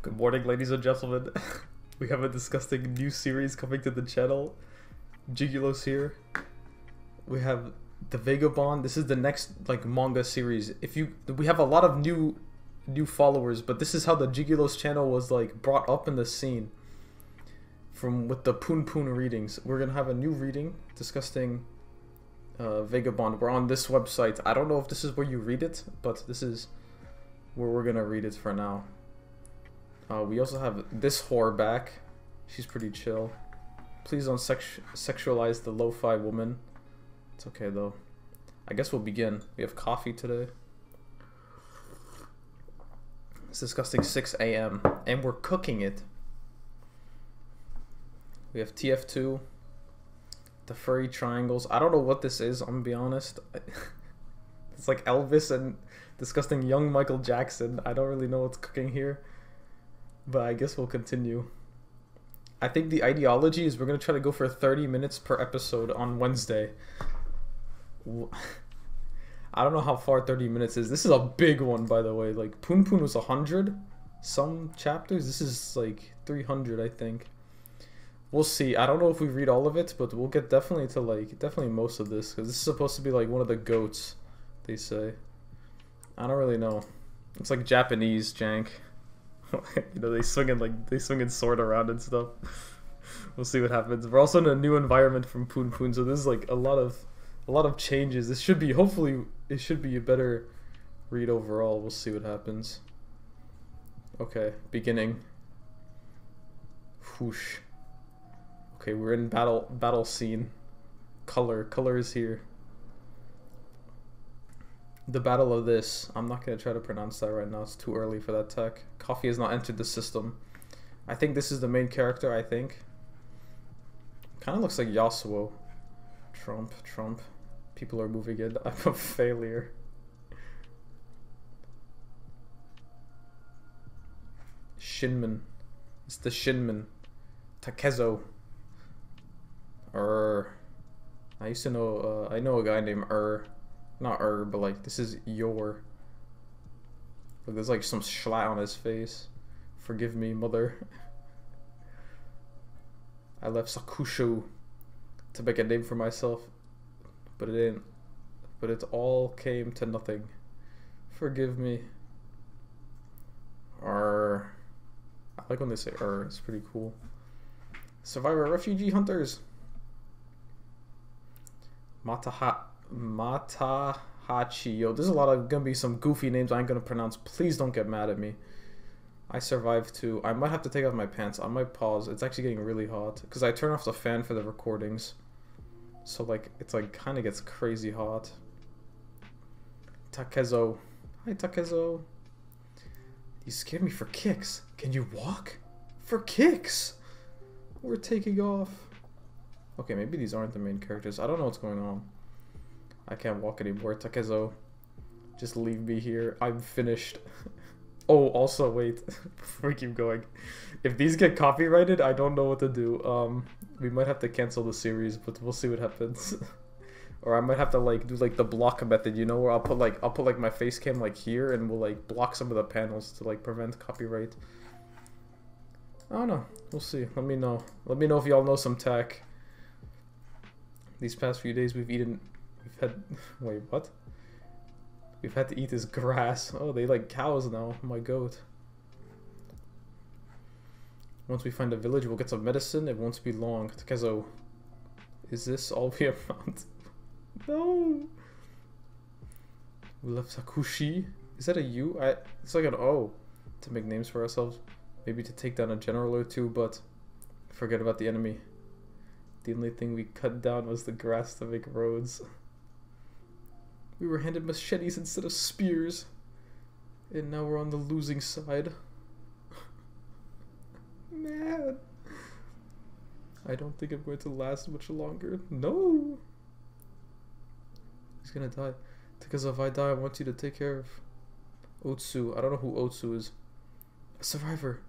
Good morning, ladies and gentlemen. we have a disgusting new series coming to the channel. Jigulos here. We have the Vagabond. This is the next like manga series. If you, we have a lot of new, new followers, but this is how the Jigulos channel was like brought up in the scene. From with the Poon Poon readings, we're gonna have a new reading discussing uh, Vagabond. We're on this website. I don't know if this is where you read it, but this is where we're gonna read it for now. Uh, we also have this whore back. She's pretty chill. Please don't sex sexualize the lo-fi woman. It's okay though. I guess we'll begin. We have coffee today. It's disgusting 6 a.m. and we're cooking it. We have TF2. The furry triangles. I don't know what this is, I'm gonna be honest. it's like Elvis and disgusting young Michael Jackson. I don't really know what's cooking here. But I guess we'll continue. I think the ideology is we're gonna try to go for 30 minutes per episode on Wednesday. I don't know how far 30 minutes is. This is a big one, by the way. Like, Poon Poon was 100 some chapters. This is like 300, I think. We'll see. I don't know if we read all of it, but we'll get definitely to like, definitely most of this. Because this is supposed to be like one of the goats, they say. I don't really know. It's like Japanese jank. you know, they swing in like they swing in sword around and stuff. we'll see what happens. We're also in a new environment from Poon Poon, so this is like a lot of a lot of changes. This should be hopefully it should be a better read overall. We'll see what happens. Okay, beginning. Whoosh. Okay, we're in battle battle scene. Color, color is here the battle of this. I'm not gonna try to pronounce that right now. It's too early for that tech. Coffee has not entered the system. I think this is the main character. I think. Kind of looks like Yasuo. Trump, Trump. People are moving in. I'm a failure. Shinmen. It's the Shinmen. Takezo. Er. I used to know. Uh, I know a guy named Er. Not er, but like this is your. Look, there's like some schlatt on his face. Forgive me, mother. I left Sakushu to make a name for myself, but it didn't. But it all came to nothing. Forgive me. Er. I like when they say er, it's pretty cool. Survivor Refugee Hunters. Mataha Matahachi. Yo, there's a lot of gonna be some goofy names I ain't gonna pronounce. Please don't get mad at me. I survived too. I might have to take off my pants. I might pause. It's actually getting really hot because I turn off the fan for the recordings. So like it's like kind of gets crazy hot. Takezo. Hi Takezo. You scared me for kicks. Can you walk? For kicks. We're taking off. Okay, maybe these aren't the main characters. I don't know what's going on. I can't walk anymore. Takezo, just leave me here. I'm finished. oh, also, wait, before we keep going. If these get copyrighted, I don't know what to do. Um, we might have to cancel the series, but we'll see what happens. or I might have to like do like the block method, you know, where I'll put like I'll put like my face cam like here, and we'll like block some of the panels to like prevent copyright. I don't know. We'll see. Let me know. Let me know if y'all know some tech. These past few days we've eaten We've had... Wait, what? We've had to eat this grass. Oh, they like cows now. Oh my goat. Once we find a village, we'll get some medicine. It won't be long. Takezo. Is this all we have found? no! We left Sakushi. Is that a U? I, it's like an O. To make names for ourselves. Maybe to take down a general or two, but forget about the enemy. The only thing we cut down was the grass to make roads. We were handed machetes instead of spears. And now we're on the losing side. Man. I don't think I'm going to last much longer. No. He's gonna die. Because if I die, I want you to take care of Otsu. I don't know who Otsu is. A survivor.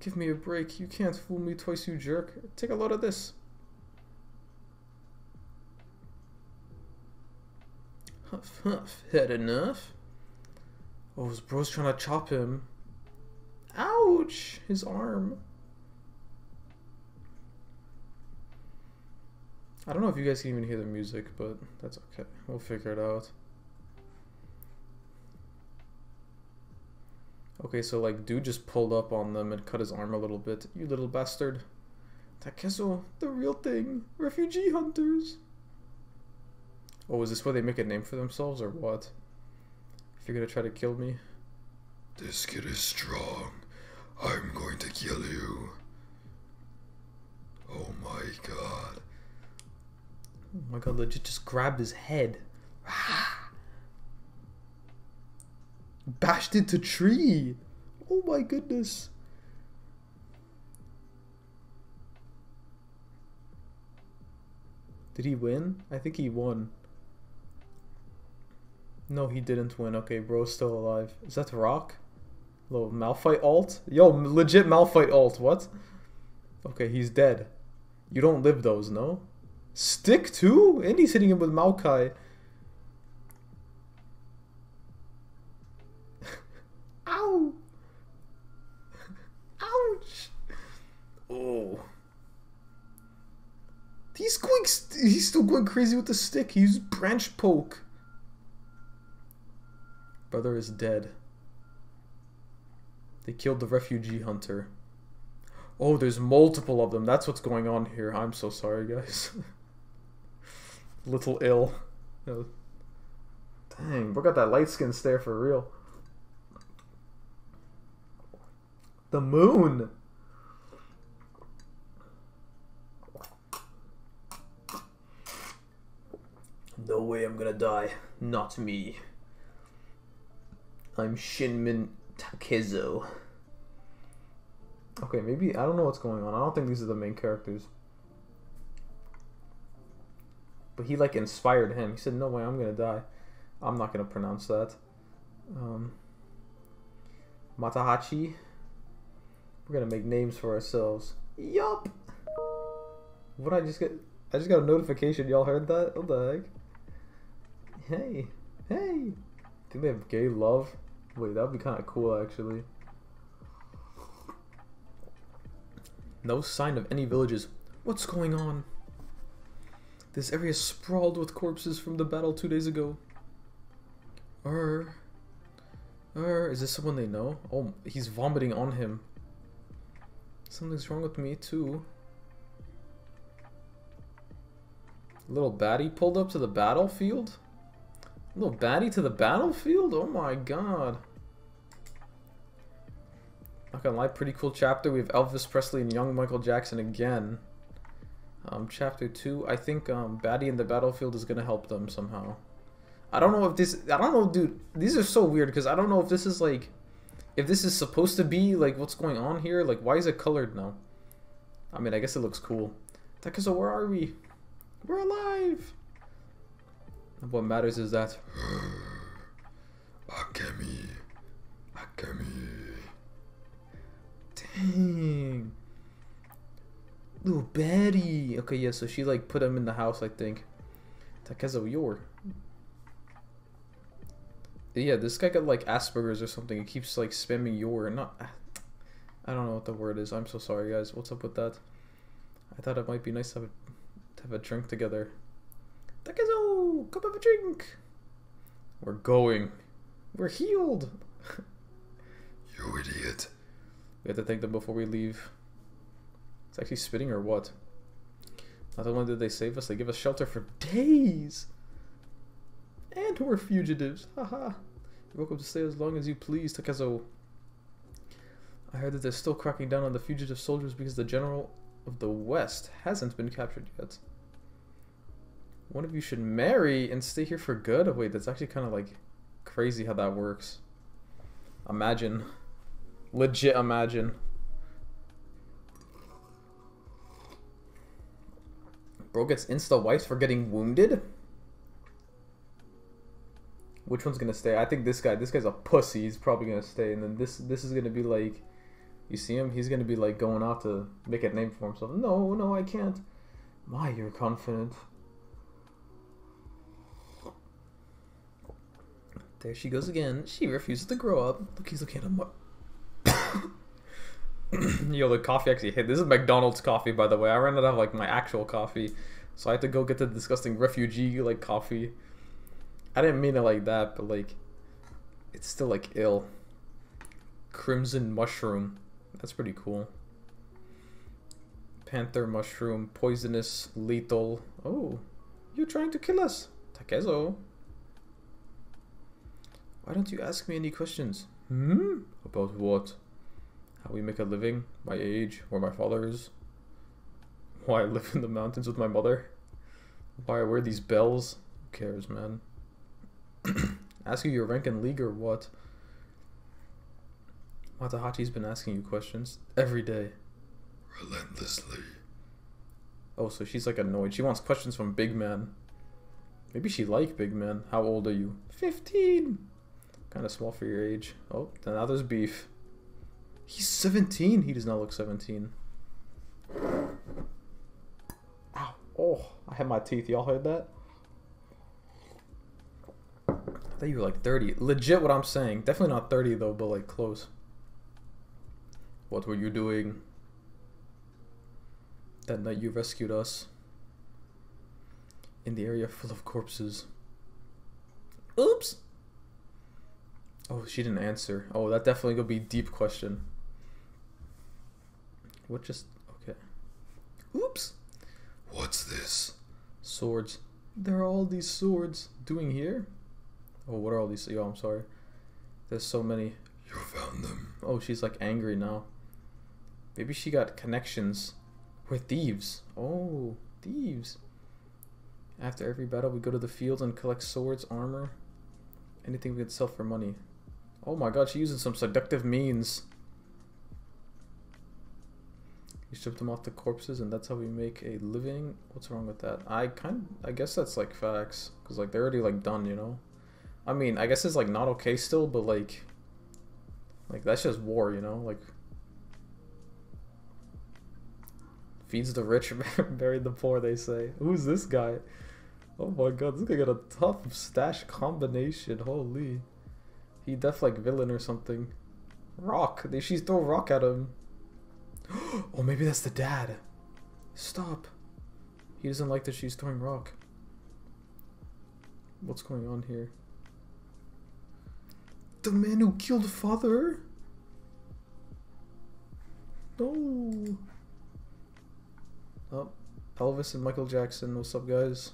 Give me a break. You can't fool me twice, you jerk. Take a load of this. Huff, huff. Had enough? Oh, his bro's trying to chop him. Ouch! His arm. I don't know if you guys can even hear the music, but that's okay. We'll figure it out. Okay, so like dude just pulled up on them and cut his arm a little bit. You little bastard. Takezo, the real thing. Refugee hunters. Oh, is this where they make a name for themselves or what? If you're gonna try to kill me. This kid is strong. I'm going to kill you. Oh my god. Oh my god, legit just grabbed his head. Bashed into tree. Oh my goodness. Did he win? I think he won. No, he didn't win. Okay, bro's still alive. Is that Rock? Little Malphite alt? Yo, legit Malphite alt. What? Okay, he's dead. You don't live those, no? Stick too? And he's hitting him with Maokai. Ow! Ouch! Oh. He's going. He's still going crazy with the stick. He's branch poke. Brother is dead. They killed the refugee hunter. Oh, there's multiple of them. That's what's going on here. I'm so sorry, guys. Little ill. Dang, bro got that light skin stare for real. The moon. No way I'm gonna die. Not me. I'm Shinmen Takezo. Okay, maybe I don't know what's going on. I don't think these are the main characters. But he like inspired him. He said, "No way, I'm gonna die." I'm not gonna pronounce that. Um, Matahachi. We're gonna make names for ourselves. Yup. What I just get? I just got a notification. Y'all heard that? What the heck? Hey, hey. Think they have gay love? Wait, that'd be kind of cool actually. No sign of any villages. What's going on? This area is sprawled with corpses from the battle two days ago. Er. Er, is this someone they know? Oh, he's vomiting on him. Something's wrong with me too. Little baddie pulled up to the battlefield? Little baddie to the battlefield? Oh my god. Not gonna lie, pretty cool chapter. We have Elvis Presley and young Michael Jackson again. Um, chapter 2, I think um, Baddie in the battlefield is gonna help them somehow. I don't know if this, I don't know, dude, these are so weird because I don't know if this is like, if this is supposed to be like what's going on here. Like, why is it colored now? I mean, I guess it looks cool. That Takezo, where are we? We're alive! What matters is that. Akemi. Akemi. Dang. Little Betty. Okay, yeah, so she like put him in the house, I think. Takezo, you're. Yeah, this guy got like Asperger's or something. He keeps like spamming your not. I don't know what the word is. I'm so sorry, guys. What's up with that? I thought it might be nice to have a, to have a drink together. Takezo, come have a drink. We're going. We're healed. you idiot. We have to thank them before we leave. It's actually spitting or what? Not only did they save us, they give us shelter for days. And we're fugitives. Haha. You're welcome to stay as long as you please, Takezo. I heard that they're still cracking down on the fugitive soldiers because the general of the West hasn't been captured yet. One of you should marry and stay here for good? Wait, that's actually kind of like crazy how that works. Imagine. Legit imagine. Bro gets insta wipes for getting wounded? Which one's gonna stay? I think this guy. This guy's a pussy. He's probably gonna stay. And then this this is gonna be like, you see him? He's gonna be like going out to make a name for himself. No, no, I can't. My, you're confident. There she goes again. She refuses to grow up. Look, he's looking at him. Yo, the coffee actually hit. This is McDonald's coffee, by the way. I ran out of like my actual coffee, so I had to go get the disgusting refugee like coffee. I didn't mean it like that, but like, it's still like ill. Crimson mushroom. That's pretty cool. Panther mushroom, poisonous, lethal. Oh, you're trying to kill us, Takezo. Why don't you ask me any questions? Hmm? About what? How we make a living, my age, where my father is, why I live in the mountains with my mother, why I wear these bells. Who cares, man? Ask you your rank and league or what? Matahachi's been asking you questions every day. Relentlessly. Oh, so she's like annoyed. She wants questions from Big Man. Maybe she like Big Man. How old are you? 15! Kind of small for your age. Oh, now there's beef. He's 17. He does not look 17. Ow. Oh, I had my teeth. Y'all heard that? I thought you were like 30. Legit what I'm saying. Definitely not 30 though, but like close. What were you doing? That night you rescued us. In the area full of corpses. Oops! Oh, she didn't answer. Oh, that definitely gonna be deep question. What just okay. Oops. What's this? Swords. There are all these swords doing here? Oh, what are all these? Yo, I'm sorry. There's so many. You found them. Oh, she's like angry now. Maybe she got connections with thieves. Oh, thieves. After every battle, we go to the fields and collect swords, armor, anything we could sell for money. Oh my god, she's using some seductive means. You strip them off the corpses, and that's how we make a living. What's wrong with that? I kind, I guess that's like facts, cause like they're already like done, you know. I mean, I guess it's like not okay still, but like, like that's just war, you know. Like, feeds the rich, buried the poor. They say. Who's this guy? Oh my god, this guy got a tough stash combination. Holy, he def like villain or something. Rock. They she's throw rock at him. oh, maybe that's the dad. Stop. He doesn't like that she's throwing rock. What's going on here? The man who killed father? No. Oh, Elvis and Michael Jackson. What's up, guys?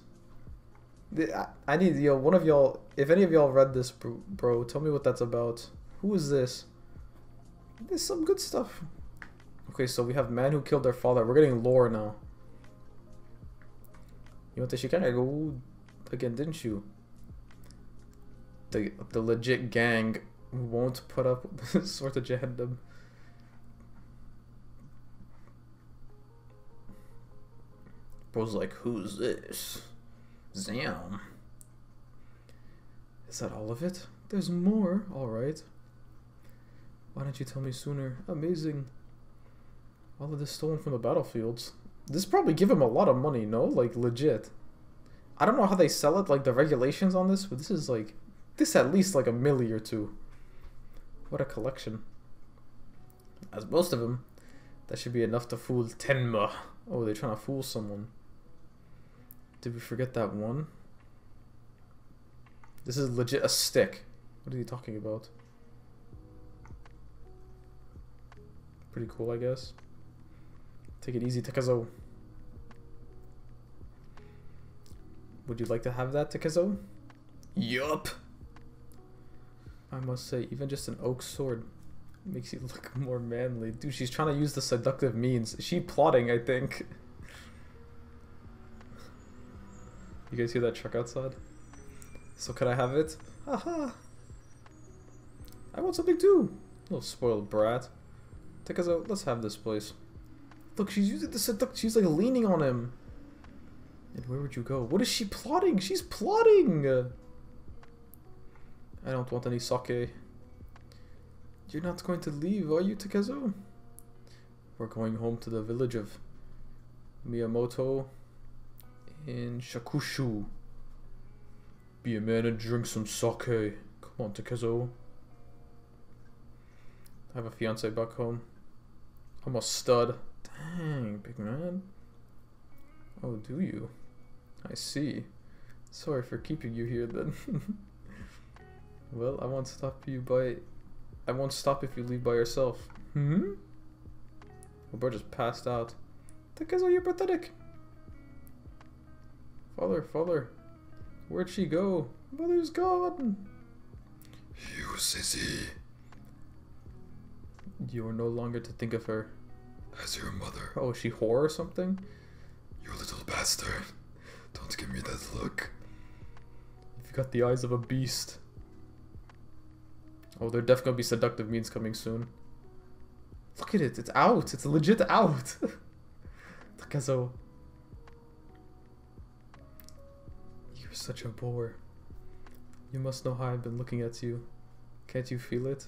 I- need yo one of y'all. If any of y'all read this, bro, tell me what that's about. Who is this? There's some good stuff. Okay, so we have man who killed their father. We're getting lore now. You went to Chicago again, didn't you? The the legit gang won't put up with this sort of jahannam. Bro's like, who's this? Zam. Is that all of it? There's more. Alright. Why don't you tell me sooner? Amazing. All of this stolen from the battlefields. This probably give him a lot of money, no? Like, legit. I don't know how they sell it, like, the regulations on this, but this is, like... This at least, like, a milli or two. What a collection. As most of them, that should be enough to fool Tenma. Oh, they're trying to fool someone. Did we forget that one? This is legit a stick. What are you talking about? Pretty cool, I guess. Take it easy, Takezo. Would you like to have that, Takezo? Yup. I must say, even just an oak sword makes you look more manly. Dude, she's trying to use the seductive means. Is she plotting, I think. You guys hear that truck outside? So could I have it? Haha. I want something too. Little spoiled brat. Take us out. Let's have this place. Look, she's using the seduct. She's like leaning on him. And where would you go? What is she plotting? She's plotting. I don't want any sake. You're not going to leave, are you, Takezo? We're going home to the village of Miyamoto in Shakushu. Be a man and drink some sake. Come on, Takezo. I have a fiance back home. I'm a stud. Dang, big man. Oh, do you? I see. Sorry for keeping you here then. well, I won't stop you by... I won't stop if you leave by yourself. Hmm? Just passed out. Takezo, you're pathetic. Father, father. Where'd she go? Mother's gone. You sissy. You are no longer to think of her. As your mother. Oh, is she whore or something? You little bastard. Don't give me that look. You've got the eyes of a beast. Oh, there definitely gonna be seductive means coming soon. Look at it, it's out. It's legit out. You're such a bore. You must know how I've been looking at you. Can't you feel it?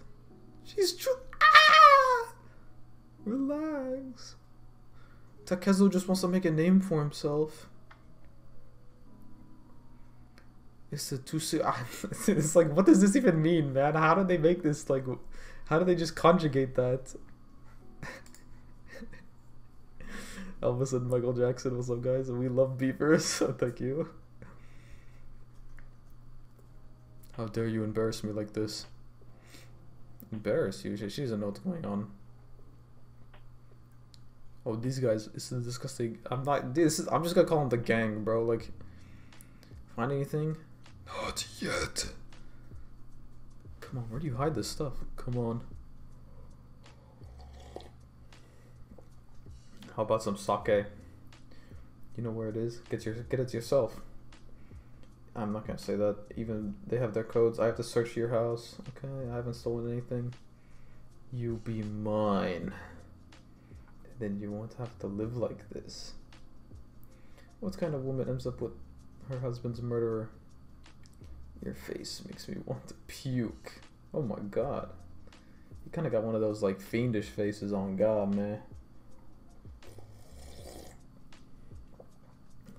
She's true. Ah! Relax. Takezo just wants to make a name for himself. It's a too soon. It's like, what does this even mean, man? How do they make this? Like, how do they just conjugate that? Elvis and Michael Jackson, what's up, guys? We love beepers. Thank you. How dare you embarrass me like this? Embarrass you? She doesn't know what's going on. Oh, these guys, this is disgusting. I'm not. This is. I'm just gonna call them the gang, bro. Like, find anything? Not yet. Come on, where do you hide this stuff? Come on. How about some sake? You know where it is. Get your get it yourself. I'm not gonna say that. Even they have their codes. I have to search your house. Okay, I haven't stolen anything. You be mine. Then you won't have to live like this. What kind of woman ends up with her husband's murderer? Your face makes me want to puke. Oh my god. You kind of got one of those like fiendish faces on God, man.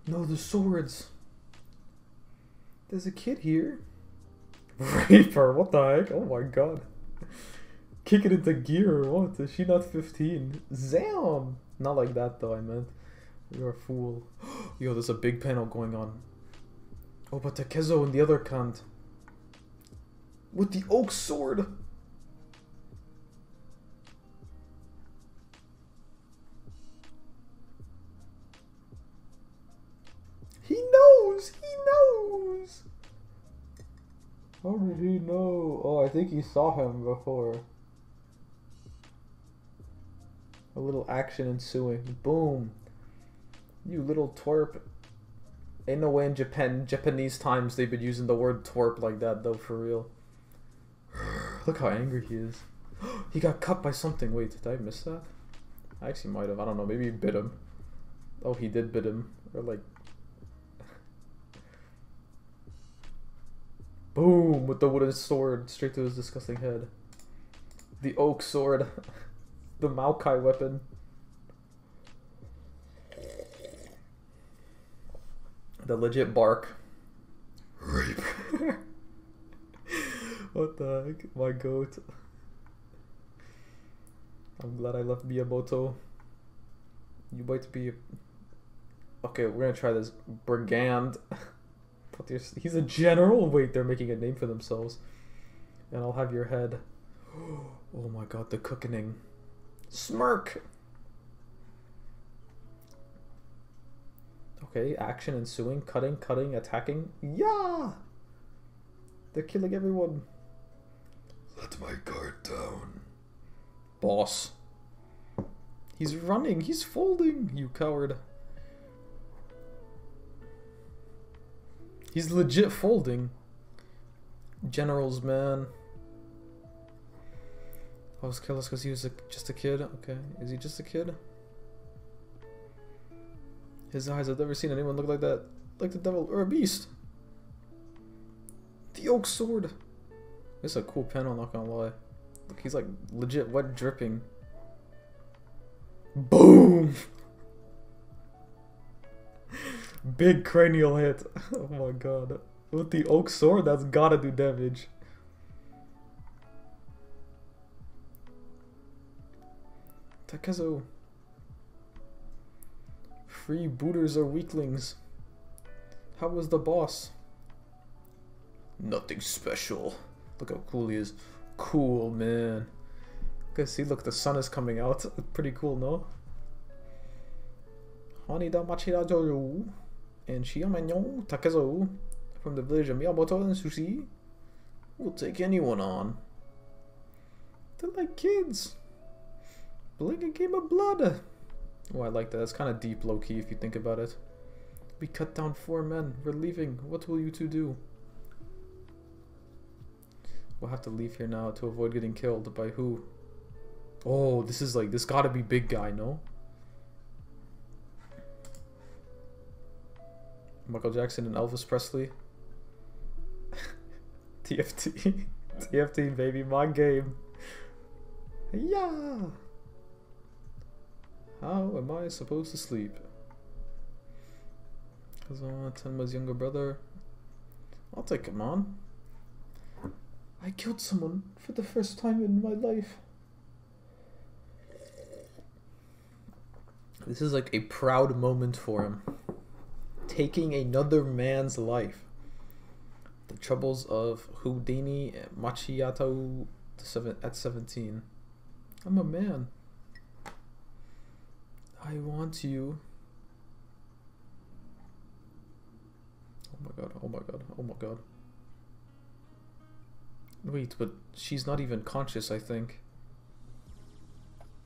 No, the swords. There's a kid here. Reaper, what the heck? Oh my god. Kick it into gear, what? Is she not 15? Zam! Not like that though, I meant. You're a fool. Yo, there's a big panel going on. Oh, but Takezo in the other can't. With the oak sword! How did he know? Oh, I think he saw him before. A little action ensuing. Boom. You little twerp. Ain't no way in Japan, Japanese times they've been using the word twerp like that though, for real. Look how angry he is. he got cut by something. Wait, did I miss that? I actually might have. I don't know. Maybe he bit him. Oh, he did bit him. Or like... Boom! With the wooden sword straight to his disgusting head. The oak sword. the Maokai weapon. The legit bark. Rape. what the heck? My goat. I'm glad I left Miyamoto. You might be. Okay, we're gonna try this. Brigand. He's a general? Wait, they're making a name for themselves. And I'll have your head. Oh my god, the cooking. Smirk! Okay, action ensuing, cutting, cutting, attacking. Yeah! They're killing everyone. Let my guard down. Boss. He's running, he's folding, you coward. He's legit folding. Generals, man. I was careless because he was a, just a kid. Okay, is he just a kid? His eyes, I've never seen anyone look like that. Like the devil or a beast. The oak sword. This is a cool panel, not gonna lie. Look, he's like legit wet dripping. Boom! Big cranial hit. Oh my god. With the oak sword, that's gotta do damage. Takezo. Free booters are weaklings. How was the boss? Nothing special. Look how cool he is. Cool, man. Okay, see, look, the sun is coming out. Pretty cool, no? Hanida Machida Jojo and Shiamenyo oh, Takezo from the village of Miyamoto and Sushi will take anyone on. They're like kids. Playing a game of blood. Oh, I like that. It's kind of deep, low key, if you think about it. We cut down four men. We're leaving. What will you two do? We'll have to leave here now to avoid getting killed. By who? Oh, this is like, this gotta be big guy, no? Michael Jackson and Elvis Presley. TFT. TFT, baby, my game. Yeah! How am I supposed to sleep? Because I want to tell my younger brother. I'll take him on. I killed someone for the first time in my life. This is like a proud moment for him. Taking another man's life. The troubles of Houdini Machiato at 17. I'm a man. I want you. Oh my god, oh my god, oh my god. Wait, but she's not even conscious, I think.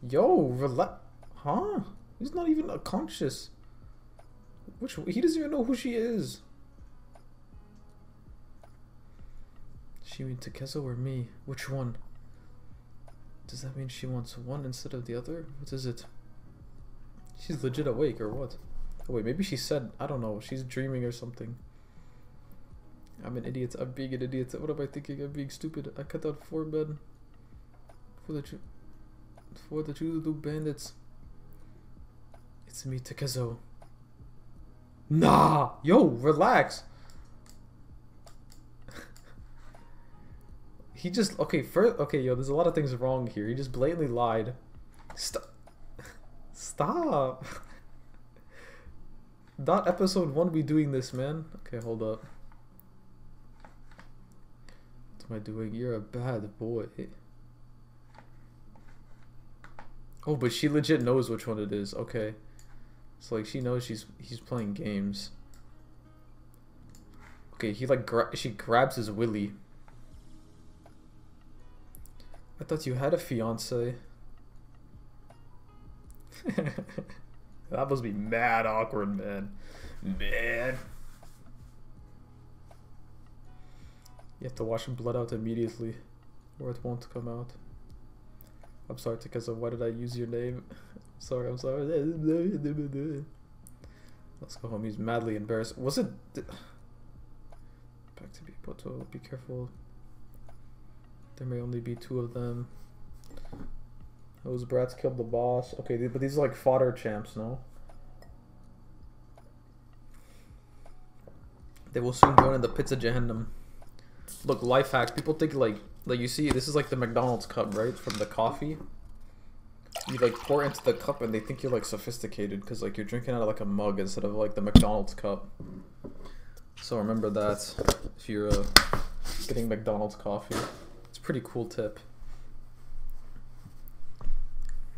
Yo, relax. Huh? He's not even conscious. Which he doesn't even know who she is. She mean Takezo or me? Which one? Does that mean she wants one instead of the other? What is it? She's legit awake or what? Oh wait, maybe she said, I don't know, she's dreaming or something. I'm an idiot. I'm being an idiot. What am I thinking? I'm being stupid. I cut out four men for the for the two bandits. It's me, Takezo. Nah, yo, relax. he just okay. First, okay, yo, there's a lot of things wrong here. He just blatantly lied. Stop. Stop. Not episode one. We doing this, man. Okay, hold up. What am I doing? You're a bad boy. Oh, but she legit knows which one it is. Okay. So like she knows she's he's playing games. Okay, he like gra she grabs his willy. I thought you had a fiance. that must be mad awkward, man. Man. You have to wash him blood out immediately, or it won't come out. I'm sorry, of why did I use your name? sorry, I'm sorry. Let's go home. He's madly embarrassed. Was it? Back to Bipoto. Be careful. There may only be two of them. Those brats killed the boss. Okay, but these are like fodder champs, no? They will soon join in the pits of. Look, life hack. People think like like you see this is like the McDonald's cup, right? From the coffee. You like pour into the cup and they think you're like sophisticated because like you're drinking out of like a mug instead of like the McDonald's cup. So remember that if you're uh, getting McDonald's coffee. It's a pretty cool tip.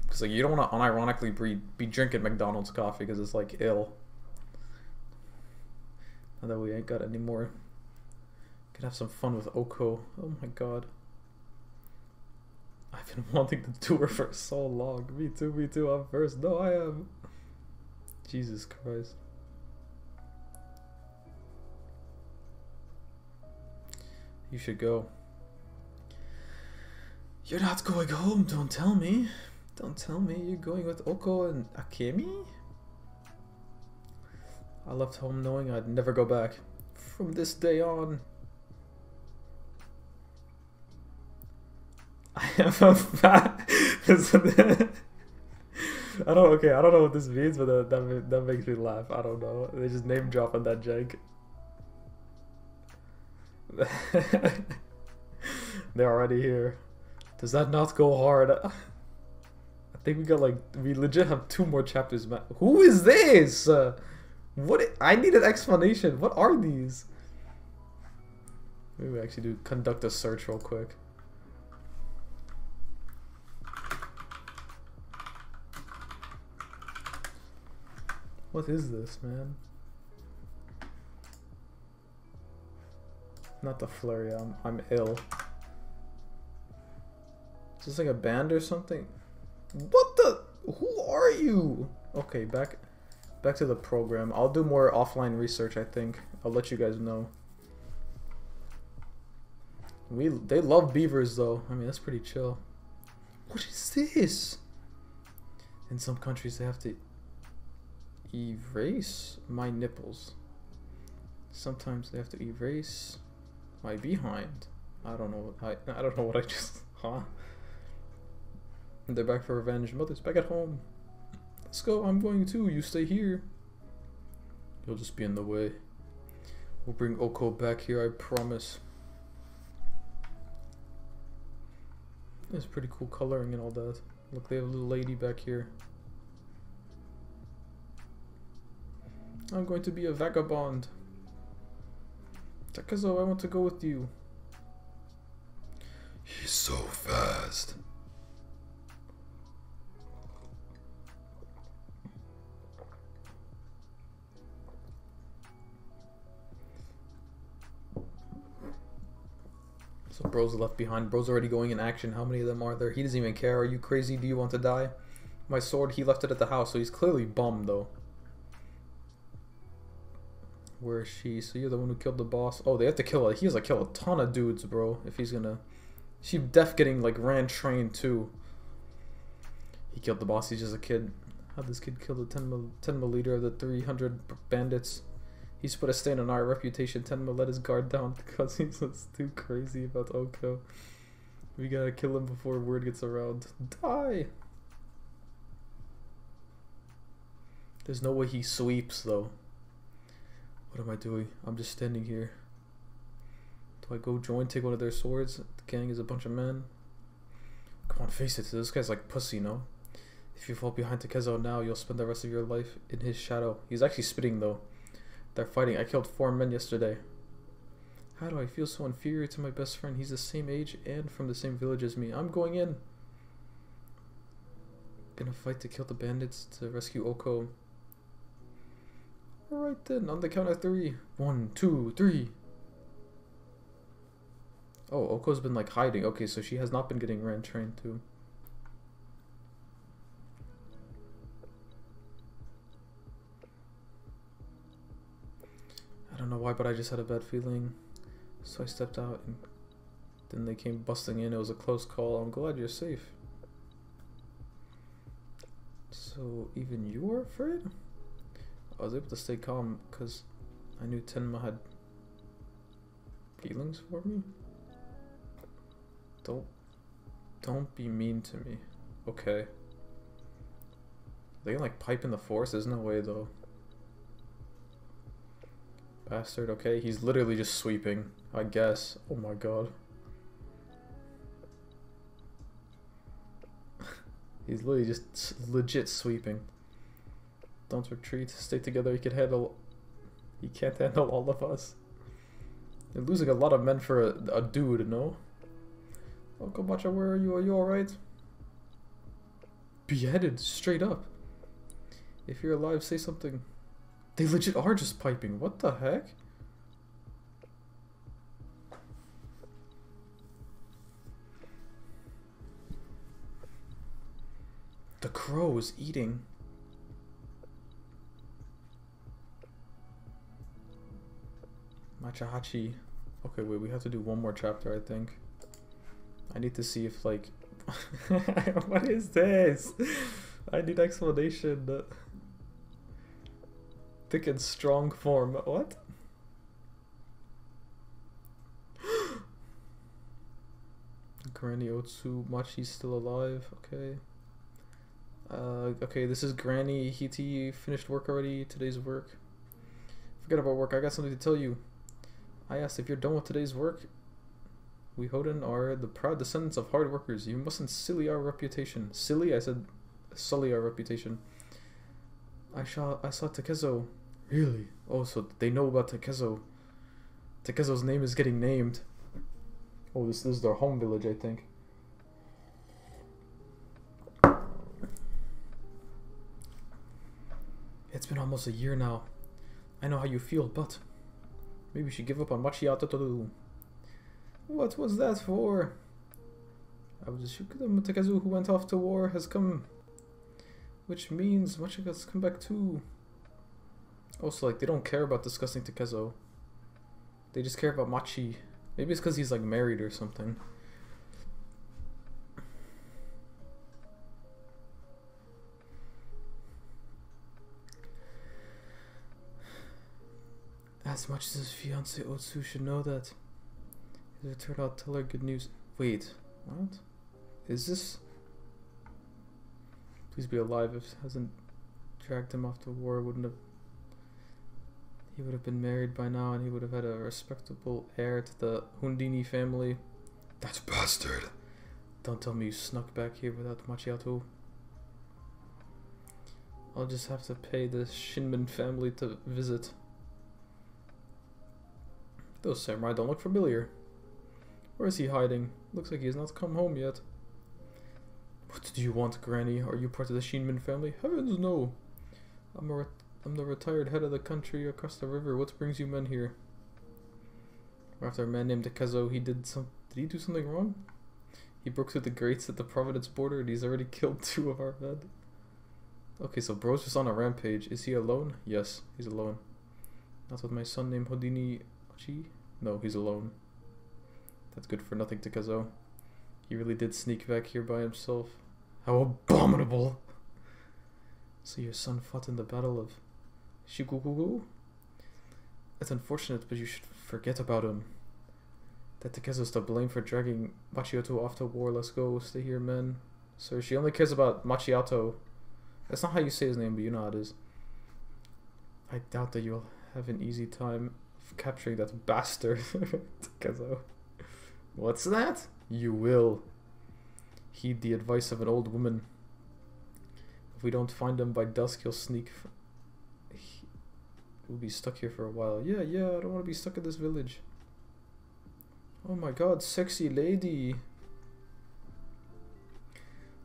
Because like you don't want to unironically be, be drinking McDonald's coffee because it's like ill. Now that we ain't got any more can have some fun with Oko. Oh my god. I've been wanting to do her for so long. Me too, me too. I'm first. No, I am. Jesus Christ. You should go. You're not going home, don't tell me. Don't tell me you're going with Oko and Akemi? I left home knowing I'd never go back. From this day on, I have a fat. I don't. Okay, I don't know what this means, but that that, that makes me laugh. I don't know. They just name drop on that jank. They're already here. Does that not go hard? I think we got like we legit have two more chapters. Who is this? What? I need an explanation. What are these? Maybe we actually do conduct a search real quick. What is this, man? Not the flurry. I'm I'm ill. Is this like a band or something? What the? Who are you? Okay, back back to the program. I'll do more offline research. I think I'll let you guys know. We they love beavers though. I mean that's pretty chill. What is this? In some countries they have to erase my nipples. Sometimes they have to erase my behind. I don't know. I I don't know what I just huh. They're back for revenge. Mother's back at home. Let's go. I'm going too. You stay here. You'll just be in the way. We'll bring Oko back here. I promise. It's pretty cool coloring and all that. Look, they have a little lady back here. I'm going to be a vagabond. Takezo, I want to go with you. He's so fast. So bro's left behind. Bro's already going in action. How many of them are there? He doesn't even care. Are you crazy? Do you want to die? My sword, he left it at the house, so he's clearly bummed though. Where is she? So you're the one who killed the boss. Oh, they have to kill it. He has to kill a ton of dudes, bro. If he's gonna, she def getting like ran trained too. He killed the boss. He's just a kid. How'd this kid kill the 10 mil, 10 milliliter of the 300 bandits? He's put a stain on our reputation. Ten Tenma let his guard down because he's too crazy about Oko. We gotta kill him before word gets around. Die! There's no way he sweeps though. What am I doing? I'm just standing here. Do I go join, take one of their swords? The gang is a bunch of men. Come on, face it. This guy's like pussy, no? If you fall behind Takezo now, you'll spend the rest of your life in his shadow. He's actually spitting though. They're fighting. I killed four men yesterday. How do I feel so inferior to my best friend? He's the same age and from the same village as me. I'm going in. Gonna fight to kill the bandits to rescue Oko. Alright then, on the count of three. One, two, three. Oh, Oko's been like hiding. Okay, so she has not been getting ran trained too. I don't know why, but I just had a bad feeling. So I stepped out and then they came busting in. It was a close call. I'm glad you're safe. So even you are afraid? I was able to stay calm because I knew Tenma had feelings for me. Don't don't be mean to me. Okay. They can like pipe in the force? There's no way though. Bastard, okay, he's literally just sweeping, I guess. Oh my god. he's literally just legit sweeping. Don't retreat, stay together, he can handle... He can't handle all of us. They're losing a lot of men for a, a dude, no? Oh, Kobacha, where are you? Are you alright? Beheaded, straight up. If you're alive, say something. They legit are just piping. What the heck? The crow is eating. Machahachi. Okay, wait, we have to do one more chapter, I think. I need to see if, like... what is this? I need explanation. Thick and strong form. What? Granny Otsu Machi's still alive. Okay. Uh, okay, this is Granny Hiti. Finished work already. Today's work. Forget about work. I got something to tell you. I asked if you're done with today's work. We Hoden are the proud descendants of hard workers. You mustn't silly our reputation. Silly? I said, sully our reputation. I saw I saw Takezo. Really? Oh, so they know about Takezo. Takezo's name is getting named. Oh, this, this is their home village, I think. It's been almost a year now. I know how you feel, but maybe should give up on Machiato What was that for? I was Shukudama Takazu who went off to war has come. Which means Machika's come back too. Also, like, they don't care about discussing Takezo. They just care about Machi. Maybe it's because he's, like, married or something. As much as his fiancée Otsu should know that. If it turned out, tell her good news. Wait, what? Is this? Please be alive if hasn't dragged him off to war. Wouldn't have. He would have been married by now, and he would have had a respectable heir to the Hundini family. That bastard. Don't tell me you snuck back here without Machiato. I'll just have to pay the Shinmen family to visit. Those samurai don't look familiar. Where is he hiding? Looks like he has not come home yet. What do you want, Granny? Are you part of the Shinmen family? Heavens no! I'm a I'm the retired head of the country across the river. What brings you men here? After a man named Takezo, he did some. Did he do something wrong? He broke through the grates at the Providence border, and he's already killed two of our men. Okay, so bro's just on a rampage. Is he alone? Yes, he's alone. Not with my son named Hodini No, he's alone. That's good for nothing, Takezo. He really did sneak back here by himself. How abominable! So your son fought in the Battle of Shikukugu? It's unfortunate, but you should forget about him. That Takezo's to blame for dragging Machiato off to war. Let's go. Stay here, men. Sir, she only cares about Machiato. That's not how you say his name, but you know how it is. I doubt that you'll have an easy time capturing that bastard. Takezo. Uh, what's that? You will. Heed the advice of an old woman. If we don't find him by dusk, he'll sneak. We'll be stuck here for a while. Yeah, yeah, I don't want to be stuck in this village. Oh my god, sexy lady.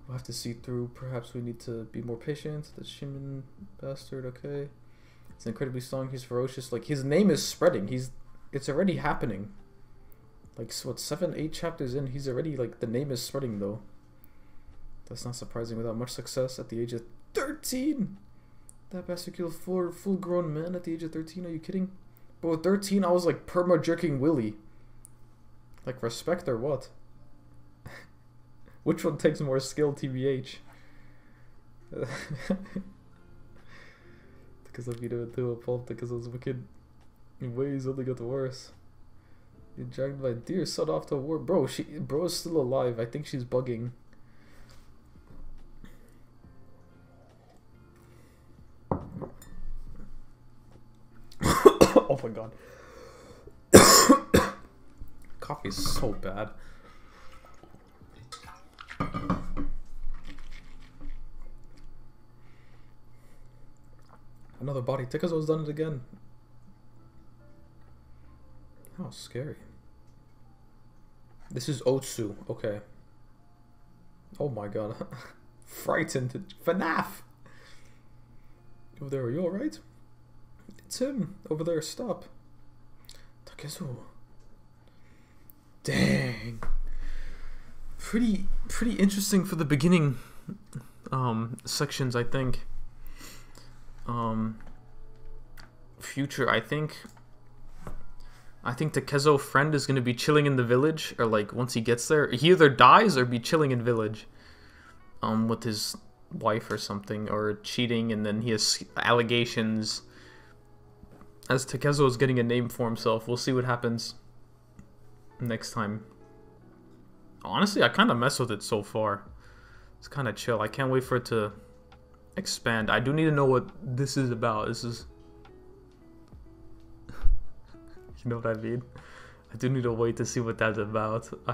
We'll have to see through. Perhaps we need to be more patient. The Shinmen bastard, okay. He's incredibly strong. He's ferocious. Like, his name is spreading. He's... It's already happening. Like, what, seven, eight chapters in, he's already, like, the name is spreading, though. That's not surprising without much success at the age of 13! That bastard killed four full-grown men at the age of 13, are you kidding? But with 13, I was, like, perma-jerking Willy. Like, respect or what? Which one takes more skill, TBH? video to a pulp because those wicked ways only got worse. You dragged my dear son off to war. Bro, she bro's still alive. I think she's bugging. oh my god. Coffee is so bad. Another body. Takezo's done it again. How scary. This is Otsu. Okay. Oh my god. Frightened. FNAF! Over there, are you alright? It's him. Over there, stop. Takezo. Dang. Pretty, pretty interesting for the beginning um, sections, I think. Um, future, I think. I think Takezo friend is gonna be chilling in the village, or like once he gets there, he either dies or be chilling in village, um, with his wife or something, or cheating, and then he has allegations. As Takezo is getting a name for himself, we'll see what happens next time. Honestly, I kind of mess with it so far. It's kind of chill. I can't wait for it to expand. I do need to know what this is about. This is... you know what I mean? I do need to wait to see what that's about.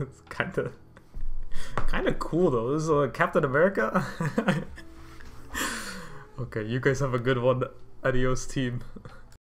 it's kind of... kind of cool though. This is uh, Captain America. okay, you guys have a good one. Adios, team.